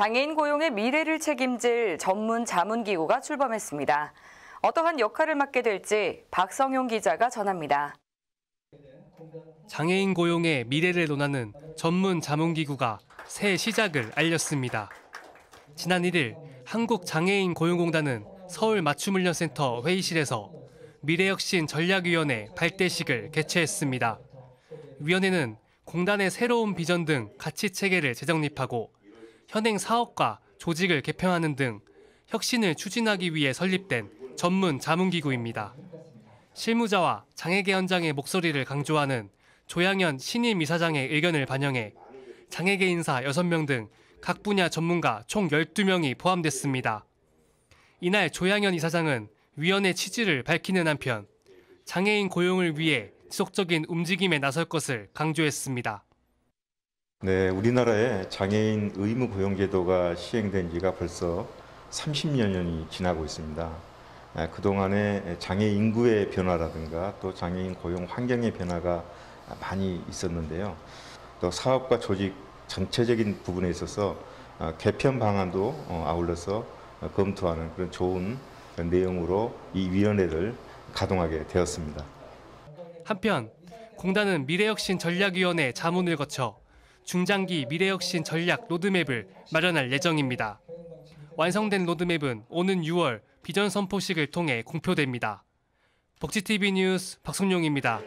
장애인 고용의 미래를 책임질 전문 자문기구가 출범했습니다. 어떠한 역할을 맡게 될지 박성용 기자가 전합니다. 장애인 고용의 미래를 논하는 전문 자문기구가 새 시작을 알렸습니다. 지난 1일 한국장애인 고용공단은 서울 맞춤훈련센터 회의실에서 미래혁신 전략위원회 발대식을 개최했습니다. 위원회는 공단의 새로운 비전 등 가치 체계를 재정립하고 현행 사업과 조직을 개편하는 등 혁신을 추진하기 위해 설립된 전문 자문기구입니다. 실무자와 장애계 현장의 목소리를 강조하는 조양현 신임 이사장의 의견을 반영해 장애계 인사 6명 등 각 분야 전문가 총 12명이 포함됐습니다. 이날 조양현 이사장은 위원회 취지를 밝히는 한편 장애인 고용을 위해 지속적인 움직임에 나설 것을 강조했습니다. 네, 우리나라에 장애인 의무 고용 제도가 시행된 지가 벌써 30여 년이 지나고 있습니다. 아, 그동안에 장애 인구의 변화라든가 또 장애인 고용 환경의 변화가 많이 있었는데요. 또 사업과 조직 전체적인 부분에 있어서 아, 개편 방안도 어, 아울러서 검토하는 그런 좋은 내용으로 이 위원회를 가동하게 되었습니다. 한편 공단은 미래혁신 전략위원회 자문을 거쳐 중장기 미래혁신 전략 로드맵을 마련할 예정입니다. 완성된 로드맵은 오는 6월 비전 선포식을 통해 공표됩니다. 복지TV 뉴스 박성용입니다.